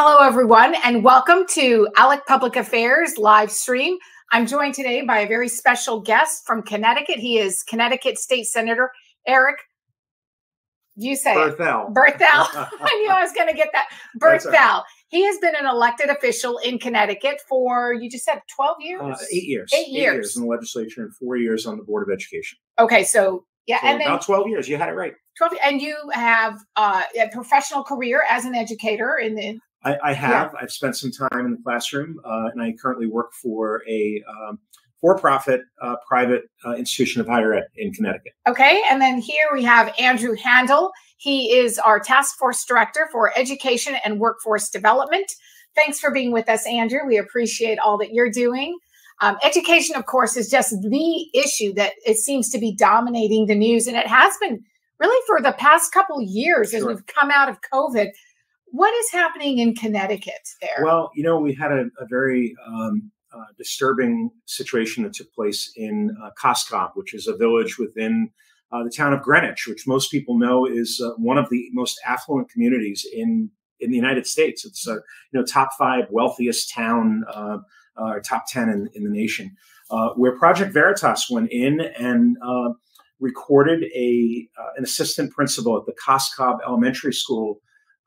Hello, everyone, and welcome to ALEC Public Affairs live stream. I'm joined today by a very special guest from Connecticut. He is Connecticut State Senator Eric. You say Berthel. Berthel. I knew I was going to get that. Berthel. Right. He has been an elected official in Connecticut for, you just said 12 years? Uh, eight years. Eight years. Eight years in the legislature and four years on the Board of Education. Okay, so yeah, so and about 12 years. You had it right. 12, and you have uh, a professional career as an educator in the I, I have. Yeah. I've spent some time in the classroom, uh, and I currently work for a um, for-profit uh, private uh, institution of higher ed in Connecticut. Okay, and then here we have Andrew Handel. He is our task force director for education and workforce development. Thanks for being with us, Andrew. We appreciate all that you're doing. Um, education, of course, is just the issue that it seems to be dominating the news, and it has been really for the past couple years sure. as we've come out of COVID. What is happening in Connecticut there? Well, you know, we had a, a very um, uh, disturbing situation that took place in uh, Cos Cob, which is a village within uh, the town of Greenwich, which most people know is uh, one of the most affluent communities in in the United States. It's a you know top five wealthiest town, uh, uh, or top ten in, in the nation, where Project Veritas went in and recorded a an assistant principal at the Cos Cob Elementary School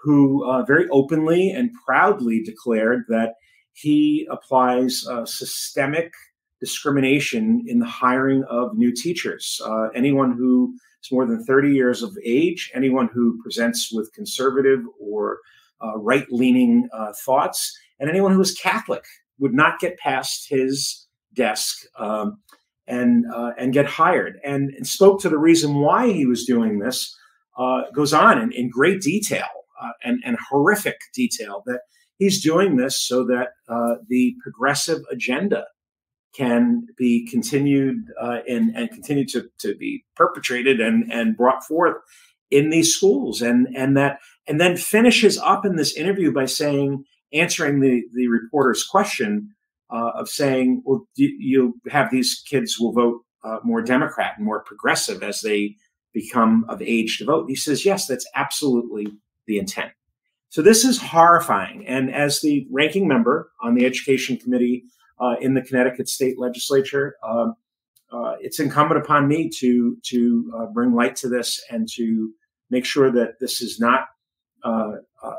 who uh, very openly and proudly declared that he applies uh, systemic discrimination in the hiring of new teachers. Uh, anyone who is more than 30 years of age, anyone who presents with conservative or uh, right leaning uh, thoughts, and anyone who is Catholic would not get past his desk. Um, and uh, and get hired, and, and, spoke to the reason why he was doing this. goes on in, in great detail uh, and, and horrific detail that he's doing this so that uh, the progressive agenda can be continued uh, and, and continue to, to be perpetrated and, and brought forth in these schools. And and that and then finishes up in this interview by saying answering the the reporter's question uh, of saying well you, you, have these kids will vote uh, more democrat and more progressive as they become of age to vote. He says yes that's absolutely the intent. So this is horrifying. And as the ranking member on the Education Committee uh, in the Connecticut State Legislature, uh, uh, it's incumbent upon me to to uh, bring light to this and to make sure that this is not uh, uh,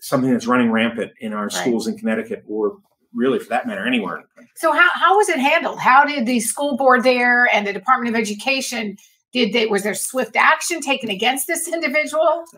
something that's running rampant in our right. schools in Connecticut or really for that matter anywhere. So how, how was it handled? How did the school board there and the Department of Education did they was there swift action taken against this individual?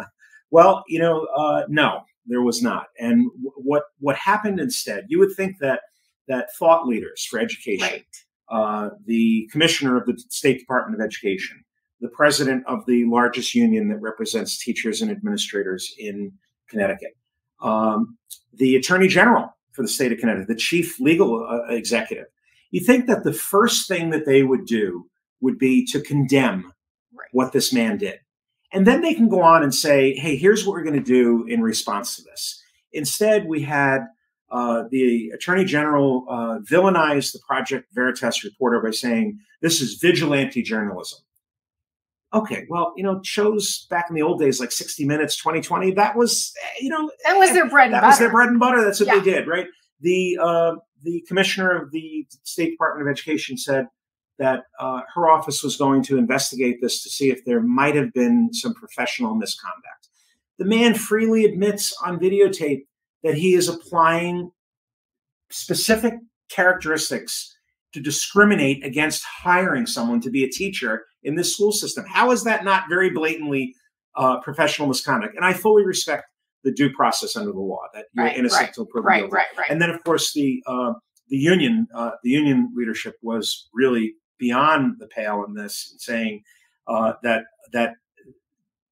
Well, you know, uh, no, there was not. And w- what what happened instead? You would think that that thought leaders for education, right. uh, the commissioner of the State Department of Education, the president of the largest union that represents teachers and administrators in Connecticut, um, the attorney general for the state of Connecticut, the chief legal uh, executive. You think that the first thing that they would do would be to condemn right. what this man did. And then they can go on and say, hey, here's what we're going to do in response to this. Instead, we had uh, the attorney general uh, villainize the Project Veritas reporter by saying this is vigilante journalism. Okay, well, you know, shows back in the old days like 60 Minutes, 2020, that was, you know, that was their bread and that butter. was their bread and butter. That's what yeah. they did, right? The uh, the commissioner of the State Department of Education said, that uh, her office was going to investigate this to see if there might have been some professional misconduct. The man freely admits on videotape that he is applying specific characteristics to discriminate against hiring someone to be a teacher in this school system. How is that not very blatantly uh, professional misconduct? And I fully respect the due process under the law that you're right, innocent until proven right, Right, right, And then, of course, the uh, the union uh, the union leadership was really beyond the pale in this, saying uh, that that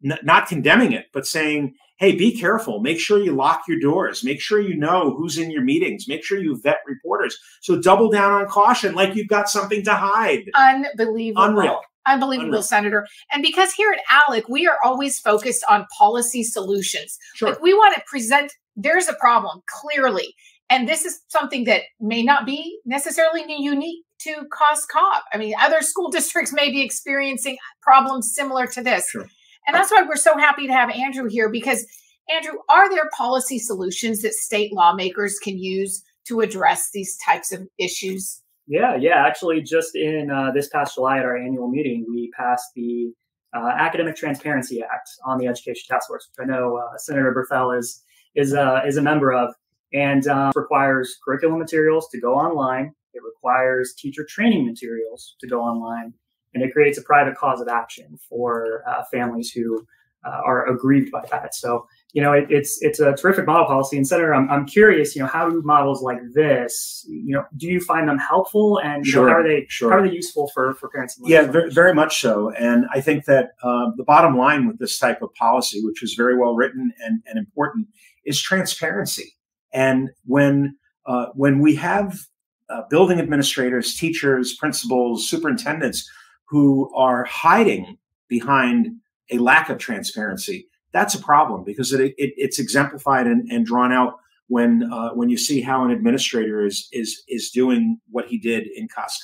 n- not condemning it, but saying, "Hey, be careful. Make sure you lock your doors. Make sure you know who's in your meetings. Make sure you vet reporters. So double down on caution, like you've got something to hide." Unbelievable. Unreal. Unbelievable, Unreal. Senator. And because here at ALEC, we are always focused on policy solutions. Sure. Like we want to present, there's a problem clearly. And this is something that may not be necessarily unique to Cos Cob. I mean, other school districts may be experiencing problems similar to this. Sure. And that's why we're so happy to have Andrew here because Andrew, are there policy solutions that state lawmakers can use to address these types of issues? Yeah, yeah. Actually, just in uh, this past July at our annual meeting, we passed the uh, Academic Transparency Act on the Education Task Force, which I know uh, Senator Berthel is is uh, is a member of, and um, requires curriculum materials to go online. Requires teacher training materials to go online, and it creates a private cause of action for uh, families who uh, are aggrieved by that. So you know, it, it's it's a terrific model policy. And Senator, I'm, I'm curious, you know, how do models like this, you know, do you find them helpful, and sure, know, how are they sure. how are they useful for for parents? yeah, very, very, much so. And I think that uh, the bottom line with this type of policy, which is very well written and, and important, is transparency. And when uh, when we have uh, building administrators, teachers, principals, superintendents who are hiding behind a lack of transparency. That's a problem because it, it, it's exemplified and, and, drawn out when uh, when you see how an administrator is is is doing what he did in Cos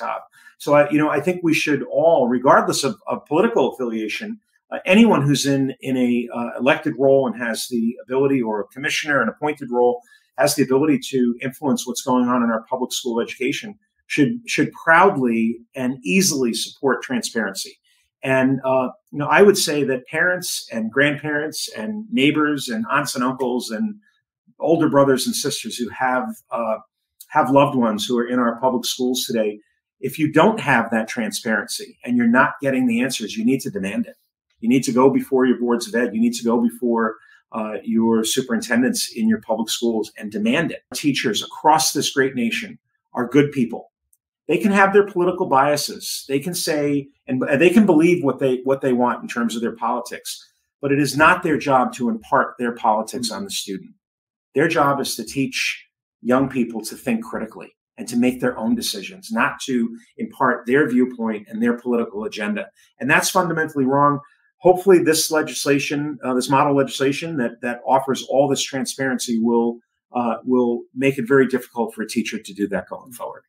So I, you know, I think we should all, regardless of, of political affiliation, uh, anyone who's in in a uh, elected role and has the ability, or a commissioner, an appointed role, has the ability to influence what's going on in our public school education, should should proudly and easily support transparency. And uh, you know, I would say that parents and grandparents and neighbors and aunts and uncles and older brothers and sisters who have uh, have loved ones who are in our public schools today, if you don't have that transparency and you're not getting the answers, you need to demand it. You need to go before your boards of ed. You need to go before uh, your superintendents in your public schools and demand it. Teachers across this great nation are good people they can have their political biases. They can say and they can believe what they what they want in terms of their politics, but it is not their job to impart their politics on the student. Their job is to teach young people to think critically and to make their own decisions, not to impart their viewpoint and their political agenda. And that's fundamentally wrong. Hopefully, this legislation, uh, this model legislation that that offers all this transparency, will uh, will make it very difficult for a teacher to do that going forward.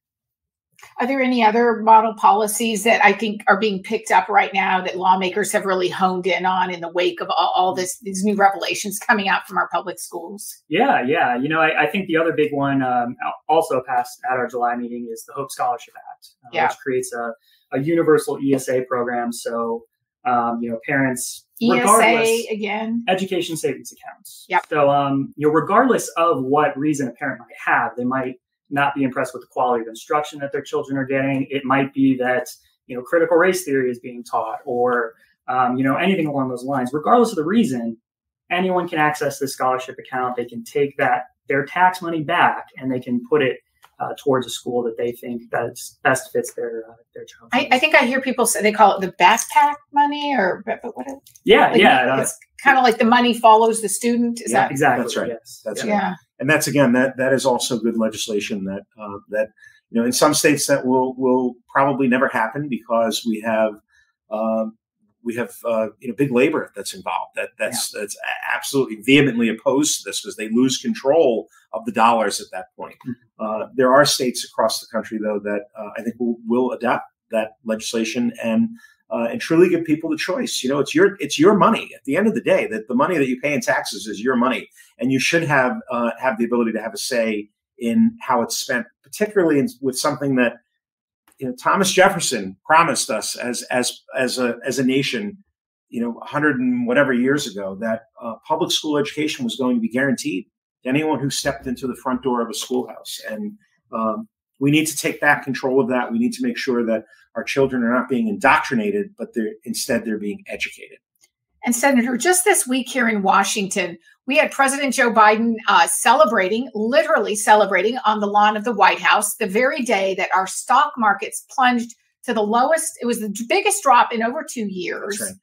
Are there any other model policies that I think are being picked up right now that lawmakers have really honed in on in the wake of all, all this these new revelations coming out from our public schools? Yeah, yeah. You know, I, I think the other big one um, also passed at our July meeting is the Hope Scholarship Act, uh, yeah. which creates a, a universal ESA program. So, um, you know, parents ESA again, education savings accounts. Yep. So, um, you know, regardless of what reason a parent might have, they might not be impressed with the quality of instruction that their children are getting. It might be that you know critical race theory is being taught, or um, you know anything along those lines. Regardless of the reason, anyone can access this scholarship account. They can take that their tax money back and they can put it uh, towards a school that they think that's best fits their uh, their child. I, I, think I hear people say they call it the backpack money, or but what? Is, yeah, like, yeah, it's kind of like the money follows the student. Is yeah, that exactly? That's right. Yes. That's yeah. right. And that's again that that is also good legislation that uh, that you know in some states that will will probably never happen because we have. Um, we have uh, you know big labor that's involved that that's yeah. that's absolutely vehemently opposed to this because they lose control of the dollars at that point. Mm-hmm. Uh, there are states across the country though that uh, I think will will adopt that legislation and uh, and truly give people the choice. You know, it's your it's your money at the end of the day. That the money that you pay in taxes is your money, and you should have uh, have the ability to have a say in how it's spent, particularly in, with something that you know, Thomas Jefferson promised us as as as a as a nation, you know, hundred and whatever years ago, that uh, public school education was going to be guaranteed to anyone who stepped into the front door of a schoolhouse. And um, we need to take back control of that. We need to make sure that our children are not being indoctrinated, but they're instead they're being educated. And Senator, just this week here in Washington, we had President Joe Biden uh, celebrating, literally celebrating on the lawn of the White House the very day that our stock markets plunged to the lowest. It was the biggest drop in over two years. Right.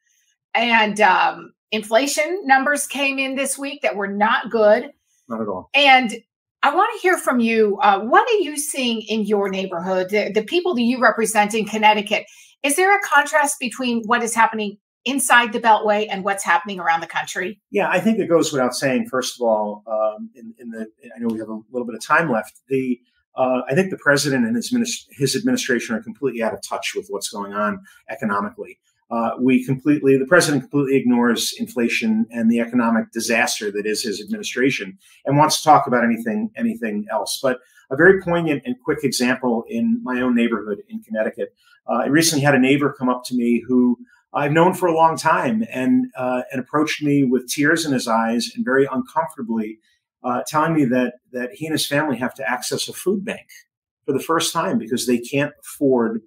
And um, inflation numbers came in this week that were not good. Not at all. And I want to hear from you. Uh, what are you seeing in your neighborhood, the, the people that you represent in Connecticut? Is there a contrast between what is happening inside the Beltway and what's happening around the country? Yeah, I think it goes without saying. First of all, um, in, in, the I know we have a little bit of time left. The uh, I think the president and his his administration are completely out of touch with what's going on economically. uh, we completely, the president completely ignores inflation and the economic disaster that is his administration, and wants to talk about anything anything else. But a very poignant and quick example in my own neighborhood in Connecticut. Uh, I recently had a neighbor come up to me who I've known for a long time and uh, and approached me with tears in his eyes and very uncomfortably, uh, telling me that that he and his family have to access a food bank for the first time because they can't afford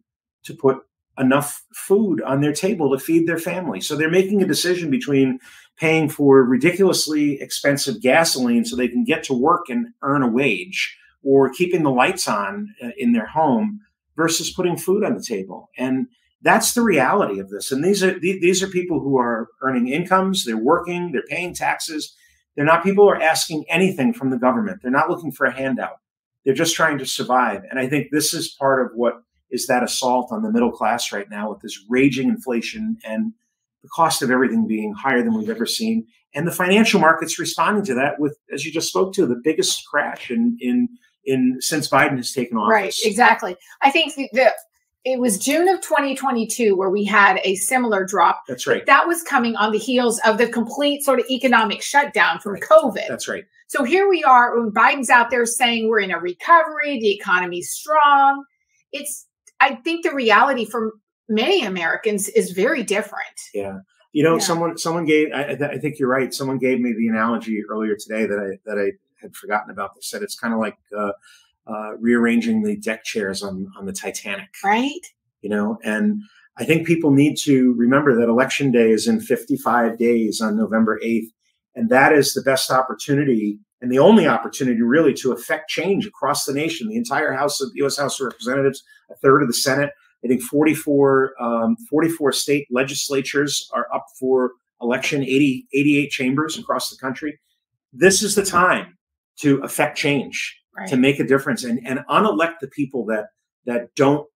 to put enough food on their table to feed their family. So they're making a decision between paying for ridiculously expensive gasoline so they can get to work and earn a wage or keeping the lights on uh, in their home versus putting food on the table. And that's the reality of this. And these are these are people who are earning incomes, they're working, they're paying taxes. They're not people who are asking anything from the government. They're not looking for a handout. They're just trying to survive. And I think this is part of what is that assault on the middle class right now with this raging inflation and the cost of everything being higher than we've ever seen. And the financial markets responding to that with, as you just spoke to, the biggest crash in in in since Biden has taken office. Right, exactly. I think the it was June of 2022 where we had a similar drop. That's right. That was coming on the heels of the complete sort of economic shutdown from right. COVID. That's right. So here we are when Biden's out there saying we're in a recovery, the economy's strong. It's I think the reality for many Americans is very different. Yeah. You know, yeah. someone someone gave I, I think you're right. Someone gave me the analogy earlier today that I that I had forgotten about. They said it's kind of like uh, uh, rearranging the deck chairs on on the Titanic, right? You know, and I think people need to remember that election day is in 55 days on November 8th, and that is the best opportunity and the only opportunity really to affect change across the nation. The entire House of the U.S. House of Representatives, a third of the Senate. I think 44, um, 44 state legislatures are up for election, 80, 88 chambers across the country. This is the time to affect change right. to make a difference and, and unelect the people that that don't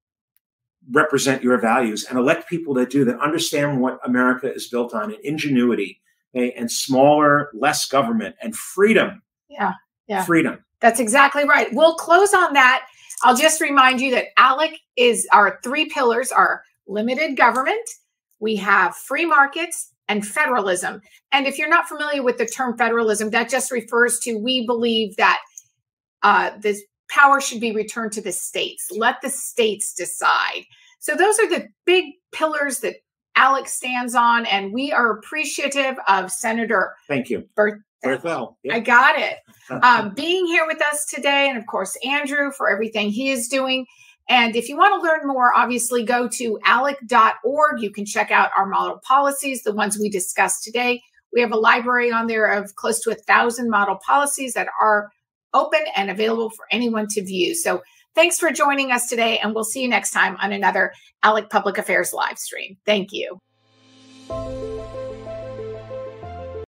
represent your values and elect people that do that understand what America is built on and ingenuity okay, and smaller, less government and freedom. Yeah. Yeah. Freedom. That's exactly right. We'll close on that. I'll just remind you that ALEC is our three pillars are limited government, we have free markets, and federalism. And if you're not familiar with the term federalism, that just refers to we believe that uh, this power should be returned to the states. Let the states decide. So those are the big pillars that Alex stands on, and we are appreciative of Senator. Thank you. Berth- Berthel. Yep. I got it. um, being here with us today, and of course, Andrew for everything he is doing. And if you want to learn more, obviously go to alec.org. You can check out our model policies, the ones we discussed today. We have a library on there of close to a thousand model policies that are open and available for anyone to view. So thanks for joining us today, and we'll see you next time on another ALEC Public Affairs live stream. Thank you.